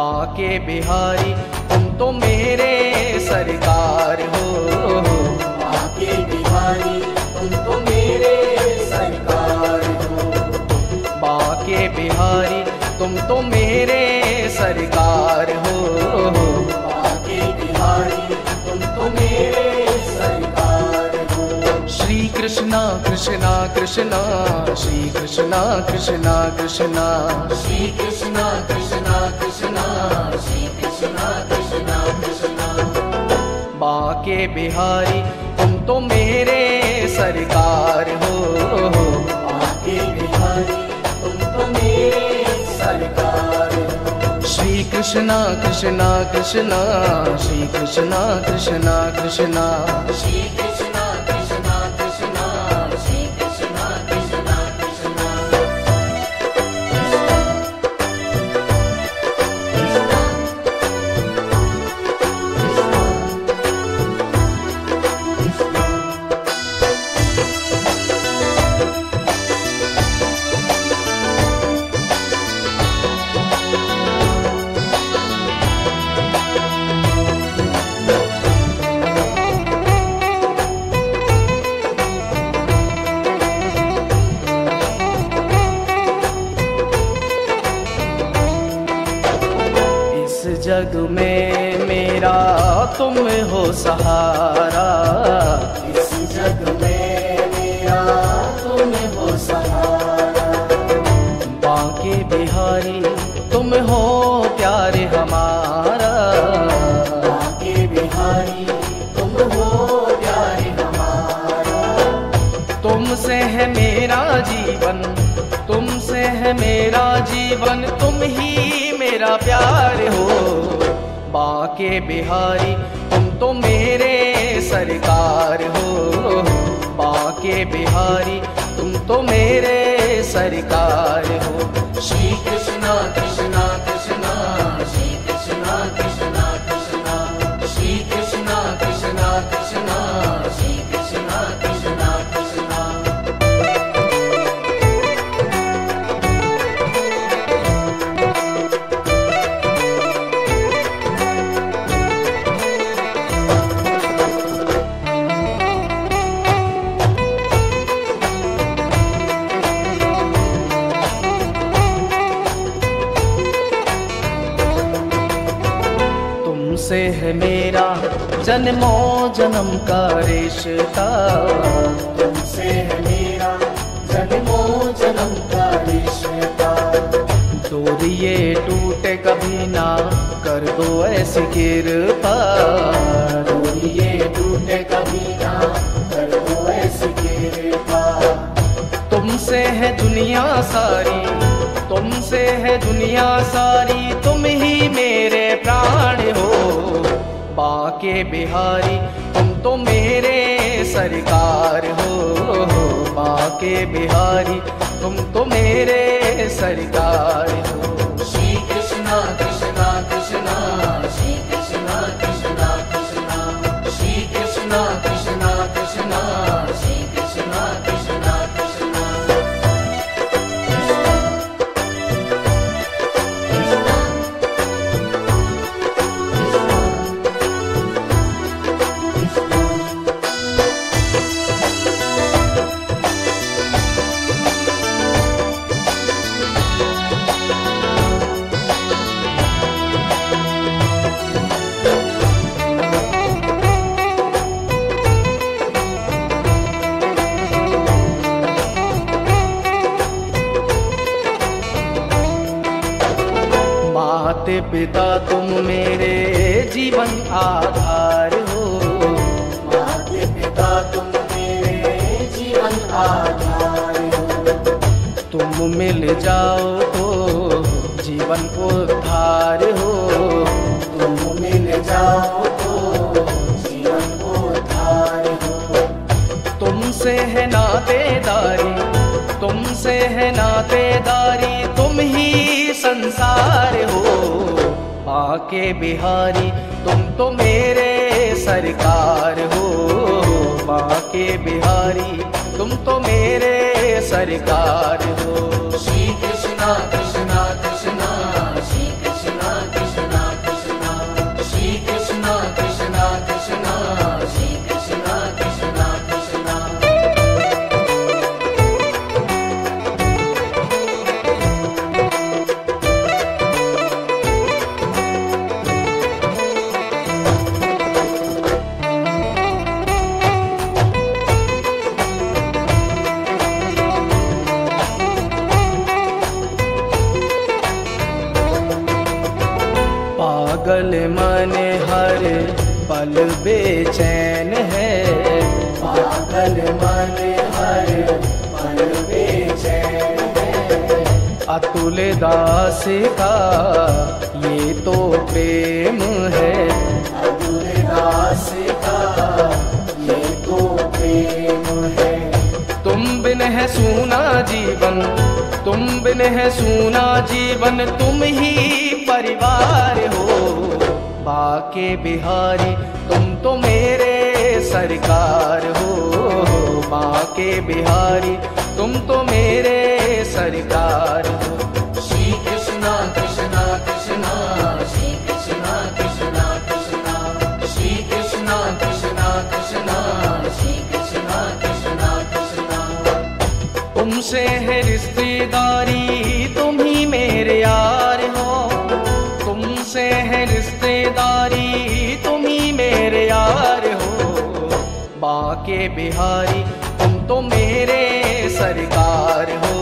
बाके बिहारी तुम तो मेरे सरकार हो। आके बिहारी तुम तो मेरे सरकार हो। बाके बिहारी तुम तो मेरे सरकार कृष्णा कृष्णा कृष्णा श्री कृष्णा कृष्णा कृष्णा। श्री कृष्णा कृष्णा कृष्णा श्री कृष्णा कृष्णा कृष्णा। बाके बिहारी तुम तो मेरे सरकार हो। आके बिहारी तुम तो मेरे सरकार श्री कृष्णा कृष्णा कृष्णा श्री कृष्णा कृष्णा कृष्णा। श्री कृष्णा तुम हो सहारा। इस जग में मेरा तुम हो सहारा। बाके बिहारी तुम हो प्यारे हमारा। आके बिहारी तुम हो प्यारे हमारा। तुमसे है मेरा जीवन तुमसे है मेरा जीवन तुम ही मेरा प्यार हो। बाके बिहारी, तुम तो मेरे सरकार हो। बाके बिहारी, तुम तो मेरे सरकार हो। श्री कृष्णा कृष्णा कृष्णा, श्री कृष्णा कृष्णा। जन्मो का रिश्ता। तुमसे है मेरा जन्मो जन्म का रिश्ता। ये टूटे कभी ना कर दो ऐसी कृपा। और टूटे कभी ना कर दो ऐसी कृपा। तुमसे है दुनिया सारी तुमसे है दुनिया सारी तुम ही मेरे प्राण हो। बाके बिहारी तो मेरे सरकार हो बाके बिहारी। तुम तो मेरे सरकार हो। माते पिता तुम मेरे जीवन आधार हो। माते पिता तुम मेरे जीवन आधार हो। तुम मिल जाओ तो जीवन उद्धार हो। तुम मिल जाओ तो जीवन उद्धार हो। तुमसे है नातेदारी तुमसे है नातेदारी तुम ही संसार हो। बाके बिहारी, तुम तो मेरे सरकार हो। बाके बिहारी, तुम तो मेरे सरकार हो। श्री कृष्णा कृष्णा बिन है सूना जीवन, तुम बिन है सूना जीवन, तुम ही परिवार हो। बाके बिहारी, तुम तो मेरे सरकार हो। बाके बिहारी, तुम तो मेरे सरकार हो। श्री कृष्णा रिश्तेदारी तुम ही मेरे यार हो। तुमसे है रिश्तेदारी तुम ही मेरे यार हो। बाके बिहारी, तुम तो मेरे सरकार हो।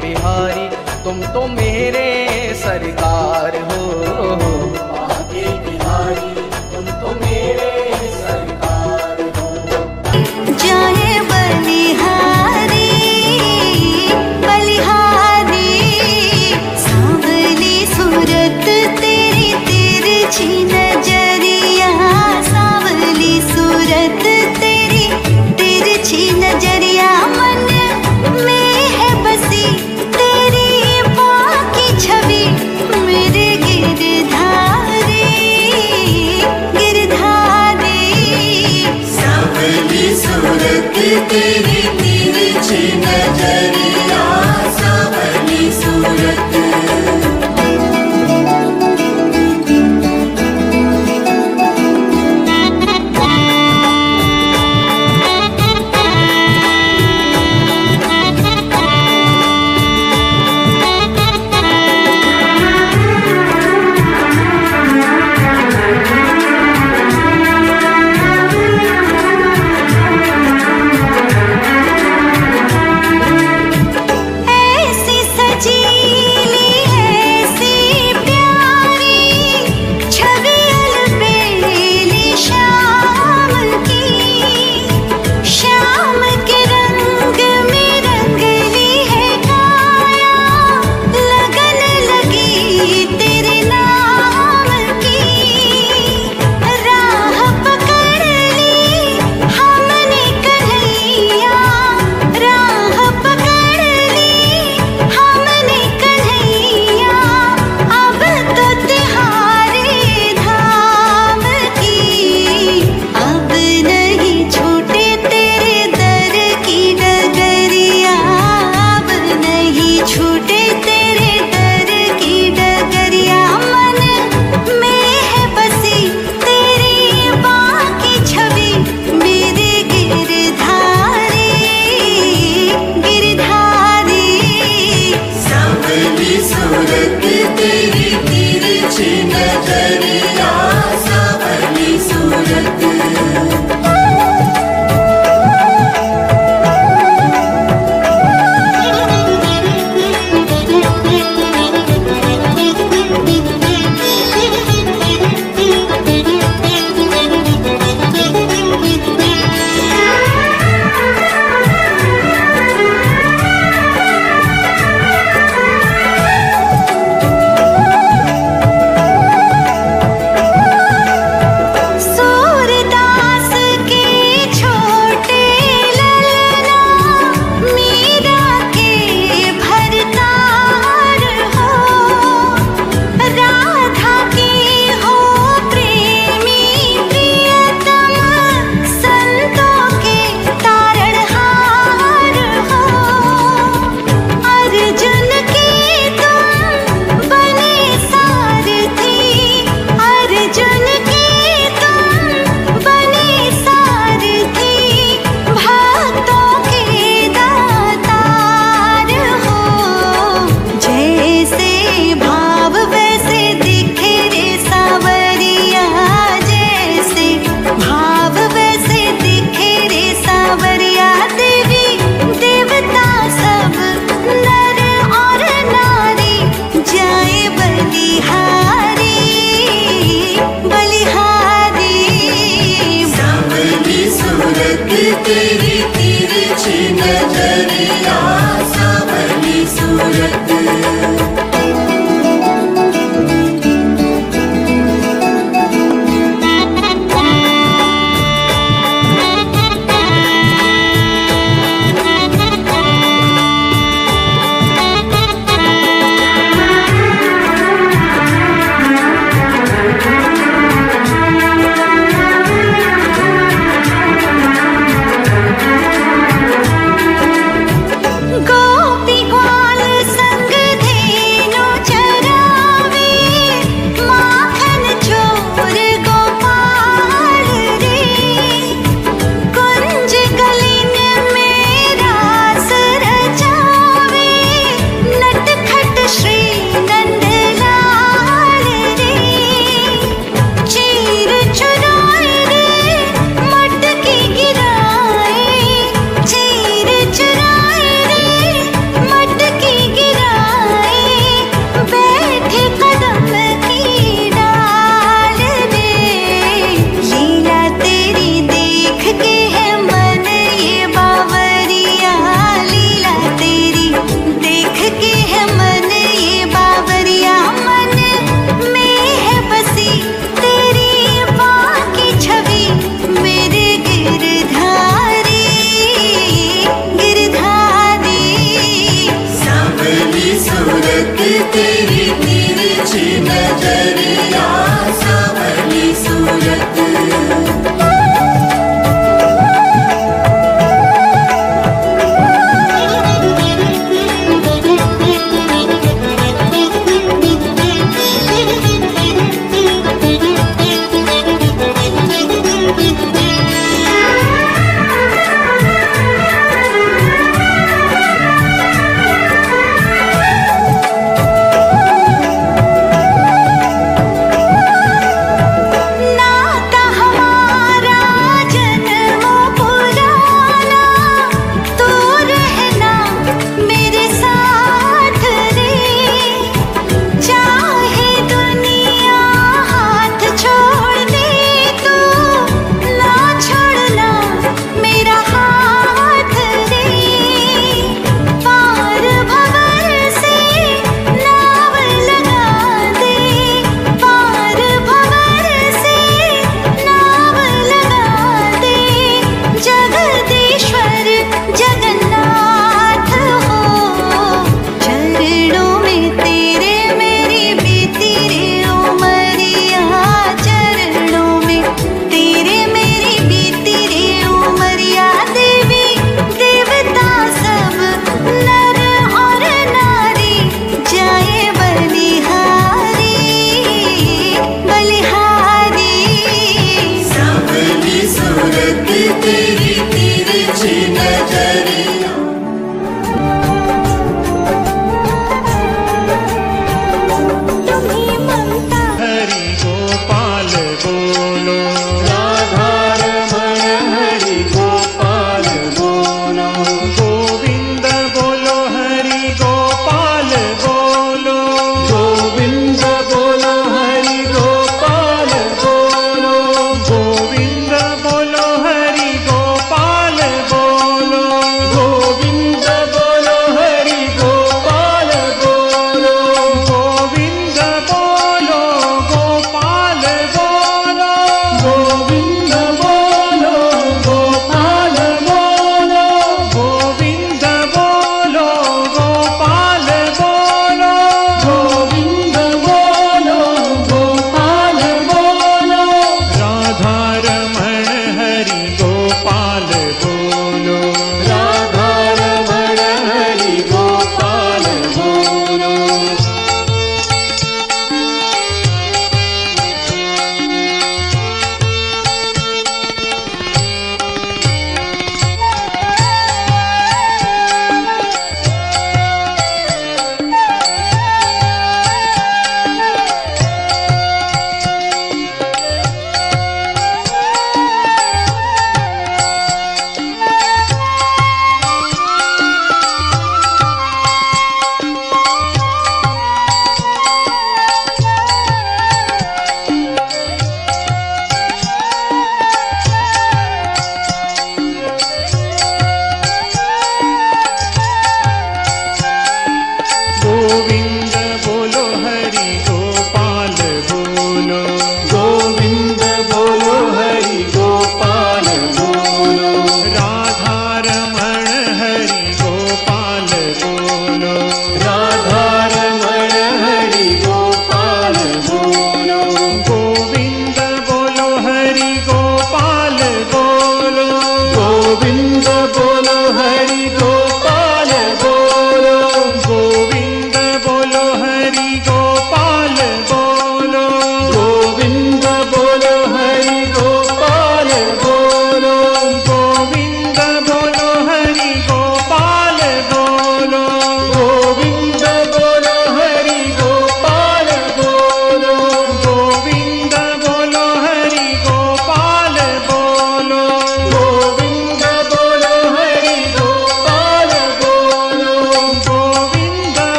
बिहारी, तुम तो मेरे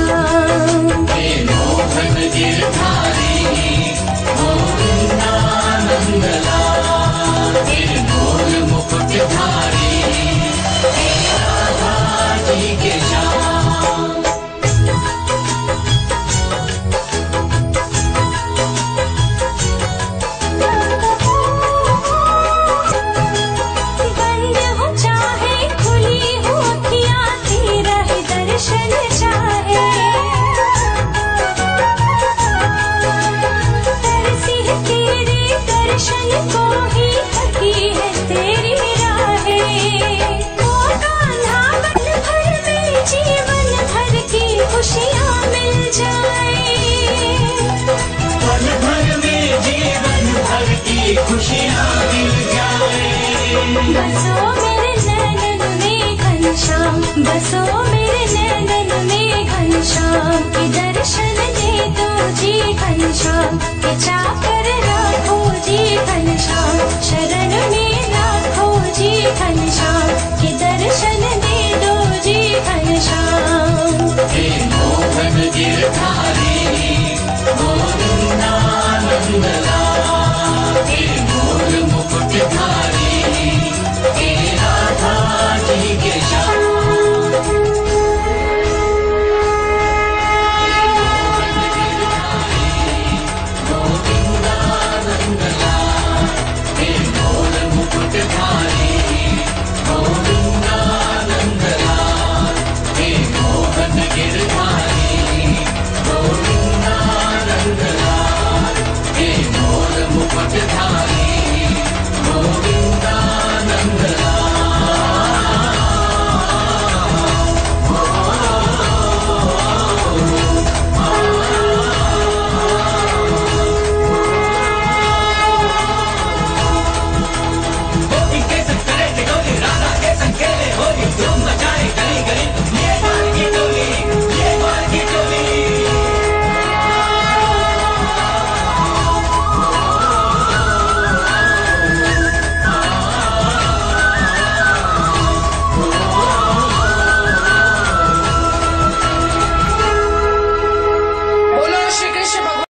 love. बसो मेरे नैनन में घनश्याम बसो मेरे नैनन में घनश्याम के दर्शन दे दो जी घनश्याम के चाकर राखो जी घनश्याम शरण में राखो जी घनश्याम के दर्शन दे दो जी घनश्याम मोहन गिरधारी